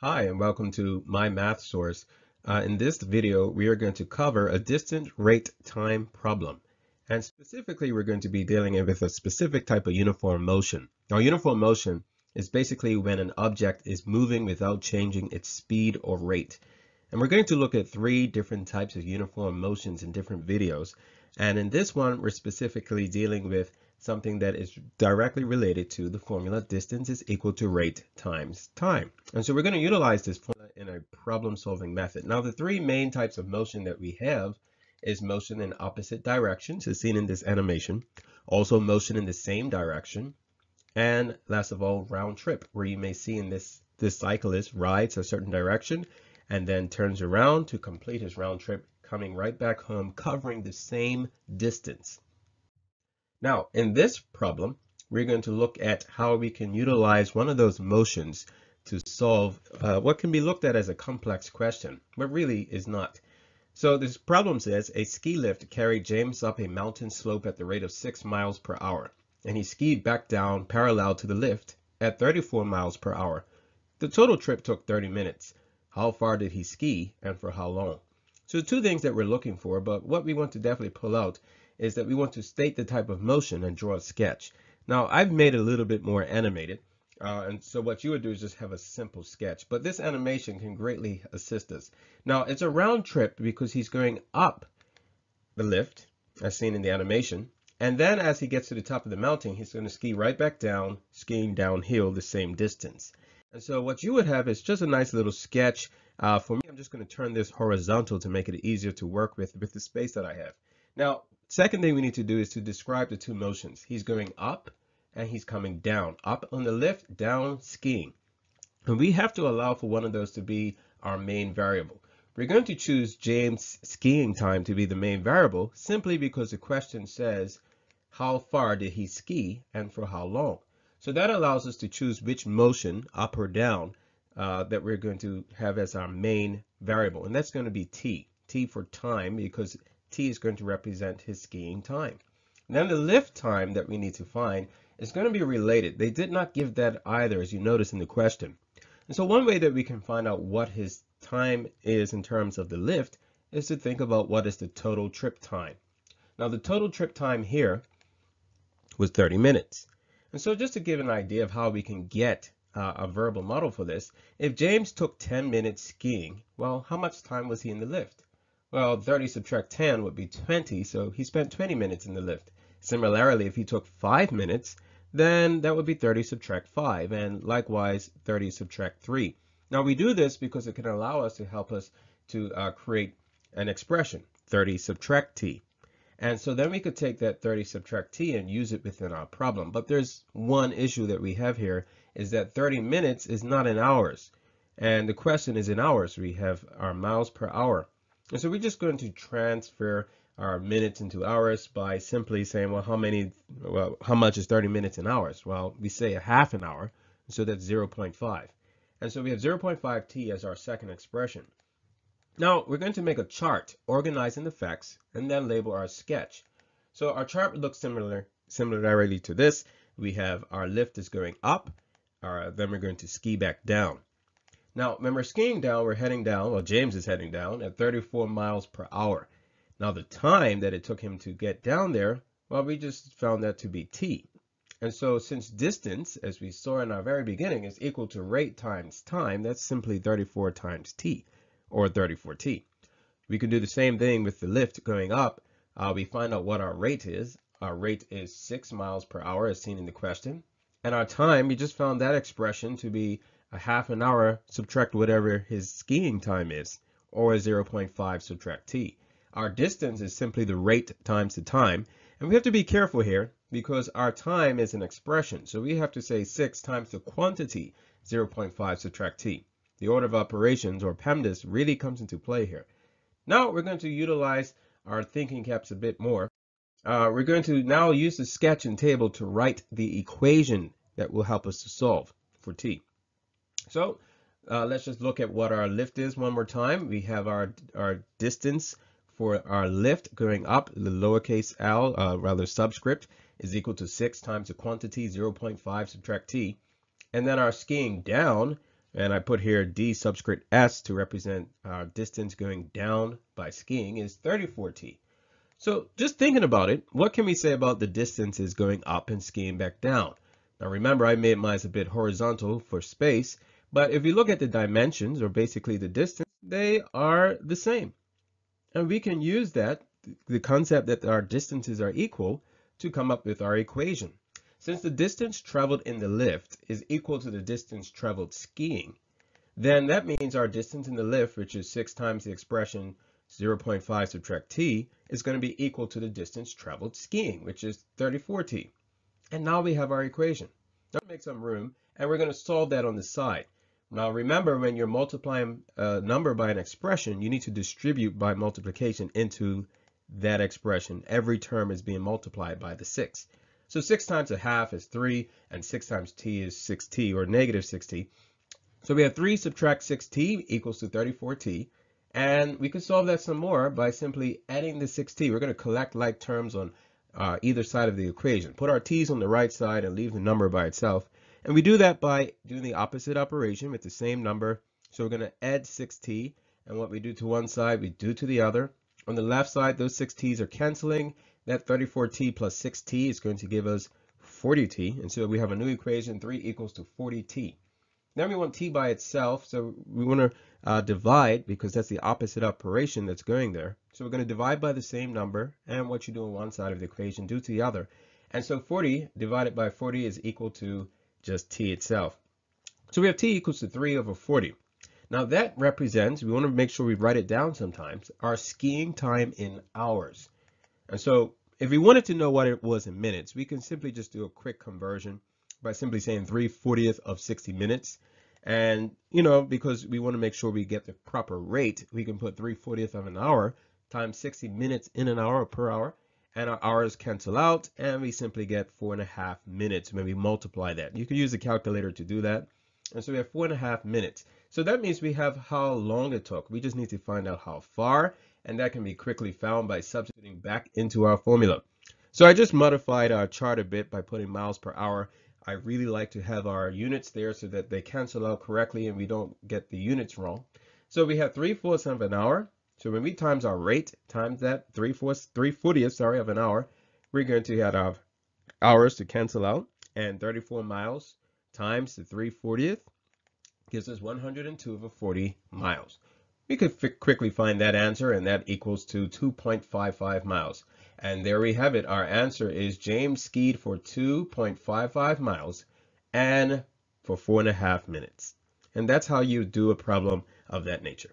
Hi and welcome to My Math Source. Uh, in this video we are going to cover a distant rate time problem and specifically we're going to be dealing with a specific type of uniform motion. Now uniform motion is basically when an object is moving without changing its speed or rate. And we're going to look at three different types of uniform motions in different videos and in this one we're specifically dealing with something that is directly related to the formula distance is equal to rate times time. And so we're going to utilize this formula in a problem solving method. Now the three main types of motion that we have is motion in opposite directions as seen in this animation, also motion in the same direction, and last of all round trip where you may see in this this cyclist rides a certain direction and then turns around to complete his round trip coming right back home covering the same distance. Now, in this problem, we're going to look at how we can utilize one of those motions to solve uh, what can be looked at as a complex question, but really is not. So this problem says a ski lift carried James up a mountain slope at the rate of 6 miles per hour, and he skied back down parallel to the lift at 34 miles per hour. The total trip took 30 minutes. How far did he ski and for how long? So two things that we're looking for, but what we want to definitely pull out is that we want to state the type of motion and draw a sketch. Now I've made it a little bit more animated. Uh, and so what you would do is just have a simple sketch, but this animation can greatly assist us. Now it's a round trip because he's going up the lift as seen in the animation. And then as he gets to the top of the mountain, he's going to ski right back down, skiing downhill the same distance. And so what you would have is just a nice little sketch. Uh, for me, I'm just going to turn this horizontal to make it easier to work with with the space that I have. Now, Second thing we need to do is to describe the two motions. He's going up and he's coming down. Up on the lift, down skiing. And we have to allow for one of those to be our main variable. We're going to choose James' skiing time to be the main variable simply because the question says how far did he ski and for how long. So that allows us to choose which motion, up or down, uh, that we're going to have as our main variable. And that's going to be t. t for time because t is going to represent his skiing time. then the lift time that we need to find is going to be related. They did not give that either, as you notice in the question. And so one way that we can find out what his time is in terms of the lift is to think about what is the total trip time. Now the total trip time here was 30 minutes. And so just to give an idea of how we can get uh, a verbal model for this, if James took 10 minutes skiing, well, how much time was he in the lift? Well, 30 subtract 10 would be 20, so he spent 20 minutes in the lift. Similarly, if he took 5 minutes, then that would be 30 subtract 5, and likewise 30 subtract 3. Now we do this because it can allow us to help us to uh, create an expression, 30 subtract t. And so then we could take that 30 subtract t and use it within our problem. But there's one issue that we have here is that 30 minutes is not in hours. And the question is in hours. We have our miles per hour. And so we're just going to transfer our minutes into hours by simply saying, well, how many, well, how much is 30 minutes in hours? Well, we say a half an hour, so that's 0.5. And so we have 0.5 t as our second expression. Now we're going to make a chart organizing the facts and then label our sketch. So our chart looks similar, similarly to this. We have our lift is going up, our, then we're going to ski back down. Now, remember skiing down, we're heading down, well, James is heading down at 34 miles per hour. Now, the time that it took him to get down there, well, we just found that to be t. And so since distance, as we saw in our very beginning, is equal to rate times time, that's simply 34 times t, or 34t. We can do the same thing with the lift going up. Uh, we find out what our rate is. Our rate is 6 miles per hour, as seen in the question. And our time, we just found that expression to be a half an hour subtract whatever his skiing time is, or 0.5 subtract t. Our distance is simply the rate times the time, and we have to be careful here because our time is an expression, so we have to say 6 times the quantity, 0.5 subtract t. The order of operations, or PEMDAS, really comes into play here. Now we're going to utilize our thinking caps a bit more. Uh, we're going to now use the sketch and table to write the equation that will help us to solve for t. So uh, let's just look at what our lift is one more time. We have our, our distance for our lift going up, the lowercase l, uh, rather subscript, is equal to 6 times the quantity, 0.5 subtract t. And then our skiing down, and I put here d subscript s to represent our distance going down by skiing is 34t. So just thinking about it, what can we say about the distances going up and skiing back down? Now remember, I made mine a bit horizontal for space, but if you look at the dimensions, or basically the distance, they are the same. And we can use that, the concept that our distances are equal, to come up with our equation. Since the distance traveled in the lift is equal to the distance traveled skiing, then that means our distance in the lift, which is 6 times the expression 0.5 subtract t, is going to be equal to the distance traveled skiing, which is 34t. And now we have our equation. Let's make some room, and we're going to solve that on the side. Now remember, when you're multiplying a number by an expression, you need to distribute by multiplication into that expression. Every term is being multiplied by the 6. So 6 times a half is 3, and 6 times t is 6t, or negative 6t. So we have 3 subtract 6t equals to 34t. And we can solve that some more by simply adding the 6t. We're going to collect like terms on uh, either side of the equation. Put our t's on the right side and leave the number by itself. And we do that by doing the opposite operation with the same number. So we're going to add 6t. And what we do to one side, we do to the other. On the left side, those 6t's are canceling. That 34t plus 6t is going to give us 40t. And so we have a new equation, 3 equals to 40t. Now we want t by itself, so we want to uh, divide because that's the opposite operation that's going there. So we're going to divide by the same number, and what you do on one side of the equation, do to the other. And so 40 divided by 40 is equal to just t itself. So we have t equals to 3 over 40. Now that represents, we want to make sure we write it down sometimes, our skiing time in hours. And so if we wanted to know what it was in minutes, we can simply just do a quick conversion by simply saying 3 40th of 60 minutes. And, you know, because we want to make sure we get the proper rate, we can put 3 40th of an hour times 60 minutes in an hour per hour. And our hours cancel out, and we simply get four and a half minutes when we multiply that. You can use a calculator to do that. And so we have four and a half minutes. So that means we have how long it took. We just need to find out how far and that can be quickly found by substituting back into our formula. So I just modified our chart a bit by putting miles per hour. I really like to have our units there so that they cancel out correctly and we don't get the units wrong. So we have 3 fourths of an hour. So when we times our rate times that 3 fourths, 3 40th, sorry, of an hour, we're going to have our hours to cancel out and 34 miles times the 3 40th gives us 102 over 40 miles. We could quickly find that answer, and that equals to 2.55 miles. And there we have it. Our answer is James skied for 2.55 miles and for four and a half minutes. And that's how you do a problem of that nature.